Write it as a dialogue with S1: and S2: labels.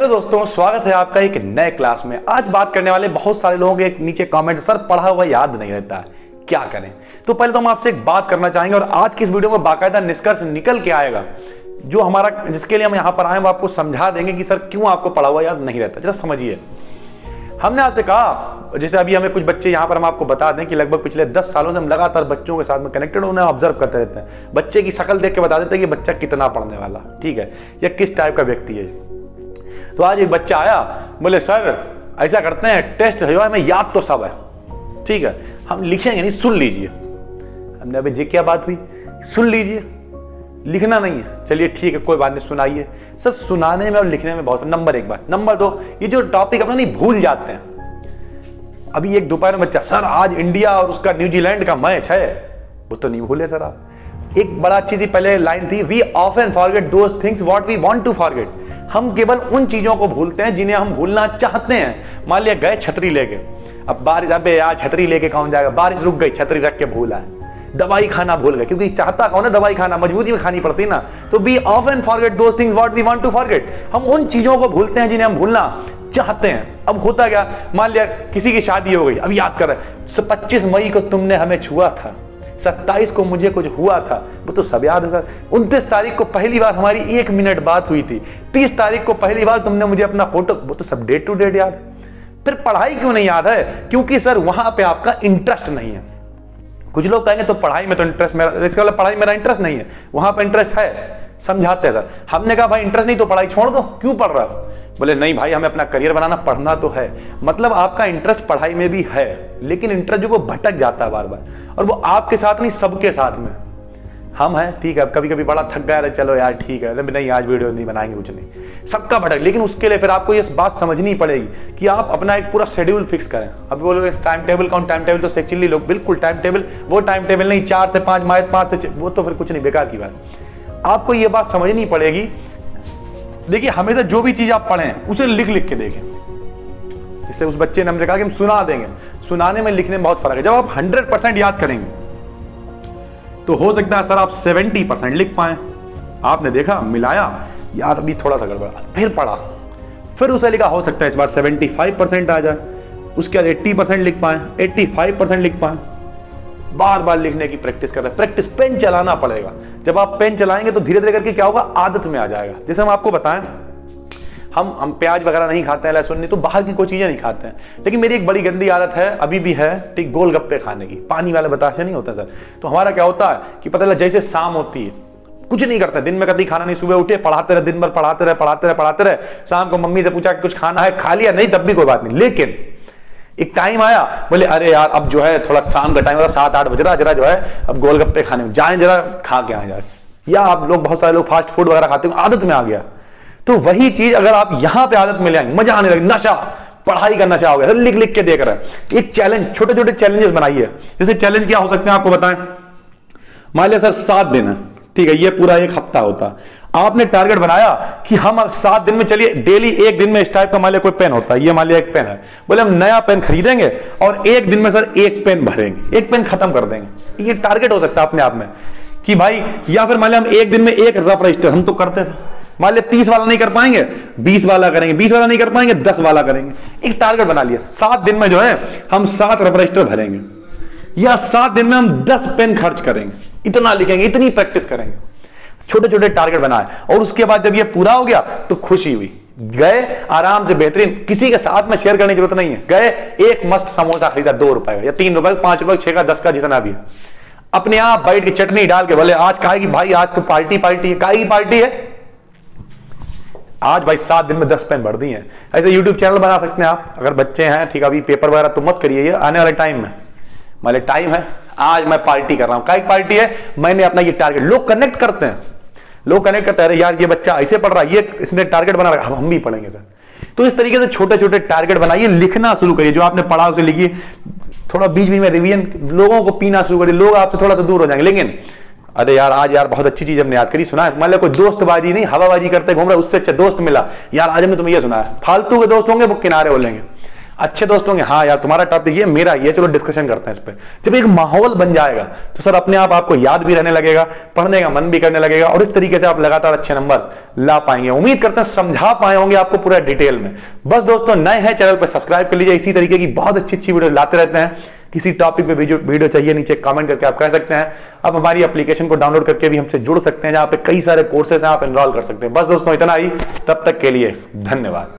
S1: Hello दोस्तों, स्वागत है आपका एक नए क्लास में। आज बात करने वाले बहुत सारे लोगों के नीचे कमेंट सर पढ़ा हुआ याद नहीं रहता है। क्या करें? तो पहले तो हम आपसे एक बात करना चाहेंगे और आज की इस वीडियो में बाकायदा निष्कर्ष निकल के आएगा। जो हमारा, जिसके लिए हम यहाँ पर आए वो आपको समझा देंगे कि सर क्यों आपको पढ़ा हुआ याद नहीं रहता। जरा समझिए। हमने आपसे कहा, जैसे अभी हमें कुछ बच्चे यहाँ पर हम आपको बता दें कि लगभग पिछले 10 सालों से हम लगातार बच्चों के साथ में कनेक्टेड उन्हें ऑब्ज़र्व करते रहते हैं। बच्चे की शक्ल देख के बता देते हैं कि बच्चा कितना पढ़ने वाला, ठीक है? या किस टाइप का व्यक्ति है तो आज एक बच्चा आया, बोले, सर, ऐसा करते हैं, टेस्ट जो है, हमें याद तो सब है। ठीक है, हम लिखेंगे नहीं, सुन लीजिए। हमने अभी जी क्या बात हुई? सुन लीजिए। लिखना नहीं है। चलिए, ठीक है, कोई बात नहीं, सुनाइए। सर, सुनाने में और लिखने में बहुत नंबर एक बात। नंबर दो, ये जो टॉपिक अपना नहीं, भूल जाते हैं। अभी एक दोपहर में बच्चा, सर, आज इंडिया और उसका न्यूजीलैंड का मैच है। वो तो नहीं भूले, सर, आप। एक बड़ा अच्छी सी पहले लाइन थी we off and forget those things what we want to forget हम केवल उन चीज़ों को भूलते हैं जिन्हें हम भूलना चाहते हैं। मान लिया गए छतरी लेके। अब बारिश, अबे यार, छतरी लेके कौन जाएगा? बारिश रुक गई, छतरी रख के भूला है। दवाई खाना भूल गए, क्योंकि चाहता कौन है दवाई खाना? मजबूरी में खानी पड़ती ना। तो be off and forget those things what we want to forget हम उन चीज़ों को भूलते हैं जिन्हें हम भूलना चाहते हैं। अब होता क्या? मान लिया किसी की शादी हो गई, अब याद कर, पच्चीस मई को तुमने हमें छुआ था। सत्ताईस को मुझे कुछ हुआ था, वो तो सब याद है सर। उनतीस तारीख को पहली बार हमारी एक मिनट बात हुई थी। तीस तारीख को पहली बार तुमने मुझे अपना फ़ोटो, वो तो सब डेट टू डेट याद है। फिर पढ़ाई क्यों नहीं याद है? क्योंकि सर, वहाँ पे आपका इंटरेस्ट नहीं है। कुछ लोग कहेंगे तो पढ़ाई में तो इंटरेस्ट मेरा, इसका पढ़ाई मेरा इंटरेस्ट नहीं है। वहाँ पर इंटरेस्ट है। समझाते हैं सर। हमने कहा, भाई इंटरेस्ट नहीं तो पढ़ाई छोड़ दो। क्यों पढ़ रहा हो? बोले, नहीं भाई, हमें अपना करियर बनाना, पढ़ना तो है। मतलब आपका इंटरेस्ट पढ़ाई में भी है, लेकिन इंटरेस्ट जो वो भटक जाता है बार बार और वो आपके साथ नहीं, सबके साथ में। हम हैं, ठीक है कभी कभी बड़ा थक गया, अरे चलो यार, ठीक है। नहीं, आज वीडियो नहीं बनाएँगे, कुछ नहीं। सबका भटक, लेकिन उसके लिए फिर आपको ये बात समझनी पड़ेगी कि आप अपना एक पूरा शेड्यूल फिक्स करें। अभी बोलोगे टाइम टेबल कौन टाइम टेबल तो सेक्चुअली लोग, बिल्कुल टाइम टेबल वो टाइम टेबल नहीं, चार से पाँच माए पाँच से वो तो फिर कुछ नहीं, बेकार की बात। आपको ये बात समझनी पड़ेगी। देखिए, हमेशा जो भी चीज़ आप पढ़ें, उसे लिख लिख के देखें। इससे उस बच्चे ने हमसे कहा कि हम सुना देंगे। सुनाने में लिखने में बहुत फ़र्क है। जब आप हंड्रेड परसेंट याद करेंगे तो हो सकता है सर आप सेवेंटी परसेंट लिख पाए। आपने देखा, मिलाया, यार अभी थोड़ा सा गड़बड़ा, फिर पढ़ा। फिर उसे लिखा, हो सकता है इस बार सेवेंटी फाइव परसेंट आ जाए। उसके बाद एट्टी परसेंट लिख पाए, एट्टी फाइव परसेंट लिख पाए। बार बार लिखने की प्रैक्टिस कर रहे हैं। प्रैक्टिस पेन चलाना पड़ेगा। जब आप पेन चलाएँगे तो धीरे धीरे करके क्या होगा? आदत में आ जाएगा। जैसे हम आपको बताएँ, हम हम प्याज वगैरह नहीं खाते हैं, लहसुन नहीं तो बाहर की कोई चीज़ें नहीं खाते हैं। लेकिन मेरी एक बड़ी गंदी आदत है, अभी भी है, ठीक, गोलगप्पे खाने की। पानी वाले बताशे नहीं होता, सर। तो हमारा क्या होता है कि पता लगा जैसे शाम होती है, कुछ नहीं करते, दिन में कभी खाना नहीं, सुबह उठे, पढ़ाते रहे, दिन भर पढ़ाते रहे पढ़ाते रहे पढ़ाते रहे। शाम को मम्मी से पूछा कि कुछ खाना है, खा लिया? नहीं, तब भी कोई बात नहीं। लेकिन एक टाइम आया, बोले, अरे यार, अब जो है, थोड़ा शाम का टाइम सात आठ बज रहा जरा जो है, अब गोलगप्पे खाने में, जाए जरा, खा के आए यार। या आप लोग बहुत सारे लोग फास्ट फ़ूड वगैरह खाते हो, आदत में आ गया। तो वही चीज़ अगर आप यहाँ पे आदत में ले आएँगे मज़ा आने लगे, नशा, पढ़ाई का नशा हो गया लिख लिख के देख रहे हैं। एक चैलेंज छोटे छोटे चैलेंजेस बनाइए जैसे चैलेंज क्या हो सकते हैं, आपको बताएँ। मान लिया, सर, सात दिन है। ठीक है ये पूरा एक हफ़्ता होता। आपने टारगेट बनाया कि हम सात दिन में चलिए, डेली एक दिन में इस टाइप का मान लिया कोई पेन होता है, ये मान लिया एक पेन है। बोले, हम नया पेन खरीदेंगे और एक दिन में सर एक पेन भरेंगे, एक पेन खत्म कर देंगे। ये टारगेट हो सकता है अपने आप में कि भाई, या फिर मान लिया हम एक दिन में एक रफ रजिस्टर हम तो करते थे। मान लिया तीस वाला नहीं कर पाएँगे, बीस वाला करेंगे, बीस वाला नहीं कर पाएँगे, दस वाला करेंगे। एक टारगेट बना लिया। सात दिन में जो है, हम सात रफ रजिस्टर भरेंगे। या सात दिन में हम दस पेन खर्च करेंगे। इतना लिखेंगे, इतनी प्रैक्टिस करेंगे। छोटे छोटे टारगेट बनाए। और उसके बाद जब ये पूरा हो गया तो खुशी हुई। गए, आराम से बेहतरीन। किसी के साथ में शेयर करने की ज़रूरत नहीं है। गए, एक मस्त समोसा खरीदा, दो रुपए या तीन रुपए पाँच रुपए छह का, दस का, जितना भी है। अपने आप बैठ के चटनी डाल के बोले, आज कहा की भाई, आज तो पार्टी पार्टी है। काहे पार्टी है? आज भाई सात दिन में दस पेन भर दी है। ऐसे यूट्यूब चैनल बना सकते हैं आप। अगर बच्चे हैं, ठीक है, अभी पेपर वगैरह तो मत करिए। आने वाले टाइम में। मान टाइम है। आज मैं पार्टी कर रहा हूँ। क्या पार्टी है? मैंने अपना ये टारगेट लोग कनेक्ट करते हैं। लोग कनेक्ट करते हैं यार, ये बच्चा ऐसे पढ़ रहा है, ये इसने टारगेट बना रखा हम भी पढ़ेंगे सर। तो इस तरीके से छोटे छोटे टारगेट बनाइए, लिखना शुरू करिए। जो आपने पढ़ा, उसे लिखिए। थोड़ा बीच बीच में रिवीजन लोगों को पीना शुरू करिए। लोग आपसे थोड़ा सा दूर हो जाएँगे। लेकिन, अरे यार, आज यार बहुत अच्छी चीज़ हमने याद करी। सुना मान लो कोई दोस्तबाजी नहीं, हवाबाजी करते घूम रहा उससे अच्छा दोस्त मिला। यार, आज हमने तुम्हें ये सुना है फालतू के दोस्त होंगे, वो किनारे बोलेंगे अच्छे दोस्तों के हाँ यार, तुम्हारा टॉपिक ये, मेरा, ये चलो डिस्कशन करते हैं इस पर जब एक माहौल बन जाएगा तो सर अपने आप, आपको याद भी रहने लगेगा, पढ़ने का मन भी करने लगेगा, और इस तरीके से आप लगातार अच्छे नंबर ला पाएँगे। उम्मीद करते हैं समझा पाए होंगे आपको पूरा डिटेल में। बस दोस्तों, नए हैं चैनल पर सब्सक्राइब कर लीजिए। इसी तरीके की बहुत अच्छी अच्छी वीडियो लाते रहते हैं। किसी टॉपिक पे वीडियो वीडियो चाहिए, नीचे कमेंट करके आप कह सकते हैं। आप हमारी एप्लीकेशन को डाउनलोड करके भी हमसे जुड़ सकते हैं, जहाँ पे कई सारे कोर्सेज हैं, आप एनरोल कर सकते हैं। बस दोस्तों, इतना ही। तब तक के लिए धन्यवाद।